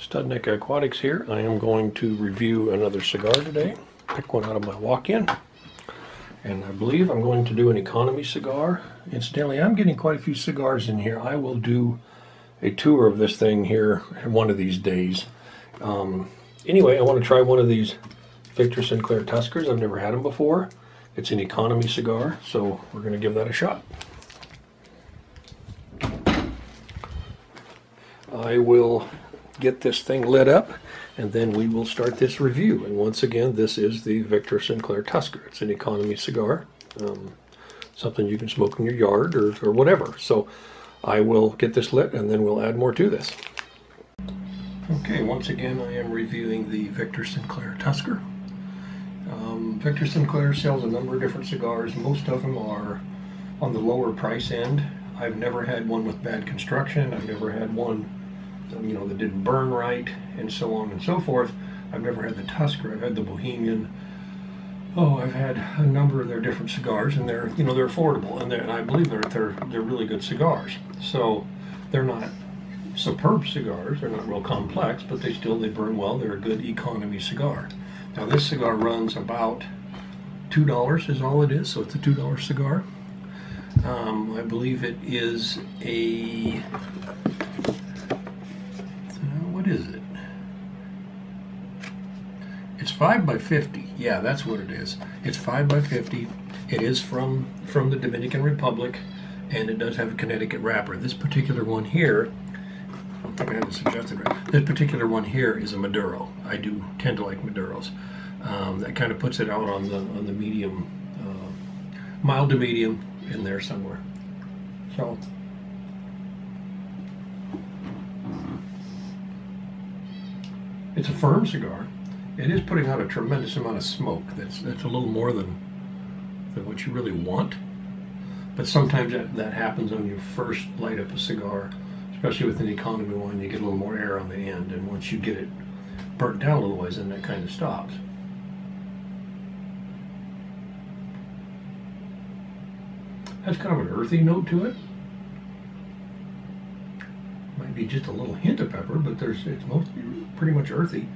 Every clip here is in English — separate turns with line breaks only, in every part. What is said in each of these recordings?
Studnicka Aquatics here. I am going to review another cigar today. Pick one out of my walk-in. And I believe I'm going to do an economy cigar. Incidentally, I'm getting quite a few cigars in here. I will do a tour of this thing here one of these days. Um, anyway, I want to try one of these Victor Sinclair Tuskers. I've never had them before. It's an economy cigar, so we're going to give that a shot. I will get this thing lit up and then we will start this review. And once again, this is the Victor Sinclair Tusker. It's an economy cigar, um, something you can smoke in your yard or, or whatever. So I will get this lit and then we'll add more to this. Okay, once again, I am reviewing the Victor Sinclair Tusker. Um, Victor Sinclair sells a number of different cigars. Most of them are on the lower price end. I've never had one with bad construction. I've never had one you know, that didn't burn right, and so on and so forth. I've never had the Tusker. I've had the Bohemian. Oh, I've had a number of their different cigars, and they're you know they're affordable, and, they're, and I believe they're they're they're really good cigars. So they're not superb cigars. They're not real complex, but they still they burn well. They're a good economy cigar. Now this cigar runs about two dollars is all it is, so it's a two dollar cigar. Um, I believe it is a 5 by 50. Yeah, that's what it is. It's 5 by 50. It is from, from the Dominican Republic, and it does have a Connecticut wrapper. This particular one here, I don't think I suggested right. This particular one here is a Maduro. I do tend to like Maduros. Um, that kind of puts it out on the on the medium, uh, mild to medium in there somewhere. So It's a firm cigar. It is putting out a tremendous amount of smoke. That's that's a little more than than what you really want. But sometimes that, that happens when you first light up a cigar, especially with an economy one. You get a little more air on the end, and once you get it burnt down a little ways, then that kind of stops. That's kind of an earthy note to it might be just a little hint of pepper, but there's it's mostly pretty much earthy.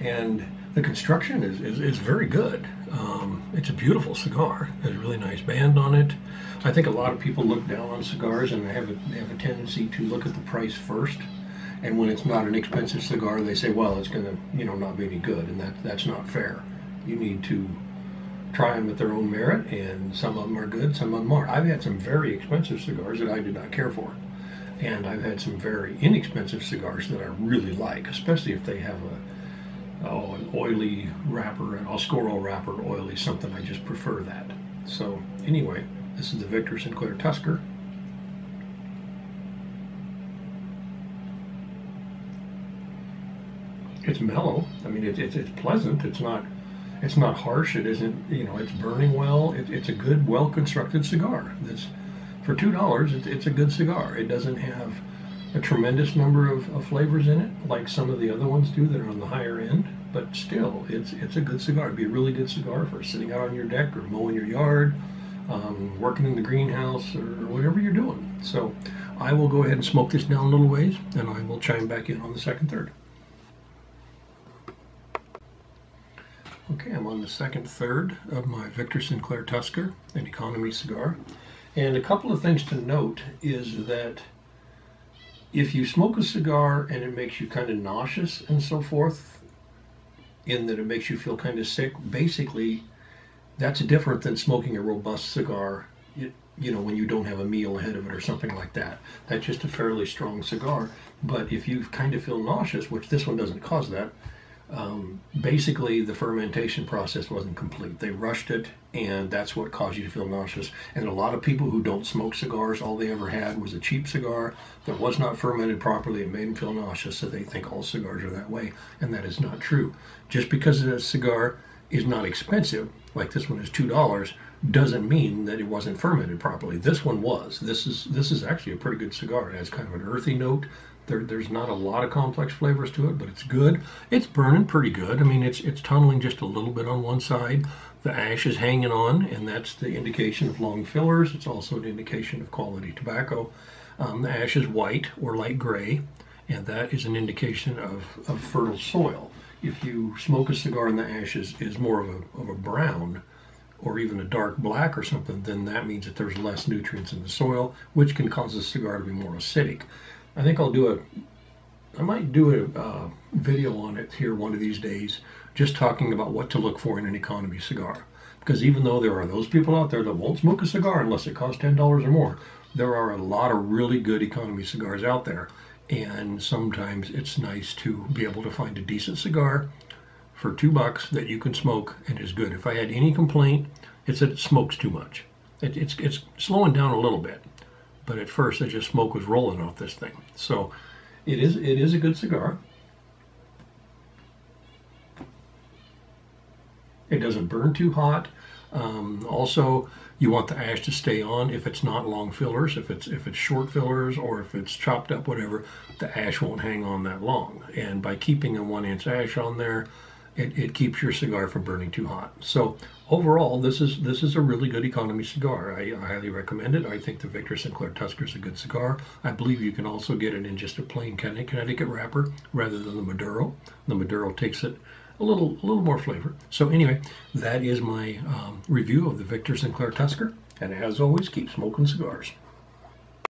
And the construction is, is, is very good. Um, it's a beautiful cigar. There's a really nice band on it. I think a lot of people look down on cigars and they have a, they have a tendency to look at the price first. And when it's not an expensive cigar, they say, well, it's going to you know not be any good, and that that's not fair. You need to try them at their own merit, and some of them are good, some of them aren't. I've had some very expensive cigars that I did not care for. And I've had some very inexpensive cigars that I really like, especially if they have a oh an oily wrapper, an Oscuro wrapper, oily something. I just prefer that. So anyway, this is the Victor Sinclair Tusker. It's mellow. I mean, it, it, it's pleasant. It's not it's not harsh. It isn't you know it's burning well. It, it's a good, well constructed cigar. That's for two dollars, it's, it's a good cigar. It doesn't have a tremendous number of, of, flavors in it, like some of the other ones do that are on the higher end. But still, it's it's a good cigar. It'd be a really good cigar for sitting out on your deck or mowing your yard, um, working in the greenhouse or whatever you're doing. So, I will go ahead and smoke this down a little ways, and I will chime back in on the second third. Okay, I'm on the second third of my Victor Sinclair Tusker, an economy cigar. And a couple of things to note is that if you smoke a cigar and it makes you kind of nauseous and so forth, in that it makes you feel kind of sick, basically that's different than smoking a robust cigar, you, you know, when you don't have a meal ahead of it or something like that. That's just a fairly strong cigar. But if you kind of feel nauseous, which this one doesn't cause that, um, basically the fermentation process wasn't complete. They rushed it, and that's what caused you to feel nauseous. And a lot of people who don't smoke cigars, all they ever had was a cheap cigar that was not fermented properly and made them feel nauseous, so they think all cigars are that way, and that is not true. Just because a cigar is not expensive, like this one is two dollars, doesn't mean that it wasn't fermented properly. This one was. This is this is actually a pretty good cigar. It has kind of an earthy note there, there's not a lot of complex flavors to it, but it's good. It's burning pretty good. I mean, it's it's tunneling just a little bit on one side. The ash is hanging on, and that's the indication of long fillers. It's also an indication of quality tobacco. Um, the ash is white or light gray, and that is an indication of, of fertile soil. If you smoke a cigar and the ash is, is more of a, of a brown or even a dark black or something, then that means that there's less nutrients in the soil, which can cause the cigar to be more acidic. I think I'll do a I might do a uh, video on it here one of these days, just talking about what to look for in an economy cigar. Because even though there are those people out there that won't smoke a cigar unless it costs $10 or more, there are a lot of really good economy cigars out there. And sometimes it's nice to be able to find a decent cigar for two bucks that you can smoke and is good. If I had any complaint, it's that it smokes too much. It, it's, it's slowing down a little bit. But at first, I just smoke was rolling off this thing. So it is it is a good cigar. It doesn't burn too hot. Um, also, you want the ash to stay on if it's not long fillers. If it's if it's short fillers or if it's chopped up, whatever, the ash won't hang on that long. And by keeping a one inch ash on there, it, it keeps your cigar from burning too hot. So overall, this is this is a really good economy cigar. I, I highly recommend it. I think the Victor Sinclair Tusker is a good cigar. I believe you can also get it in just a plain Connecticut wrapper rather than the Maduro. The Maduro takes it a little a little more flavor. So anyway, that is my um, review of the Victor Sinclair Tusker. And as always, keep smoking cigars.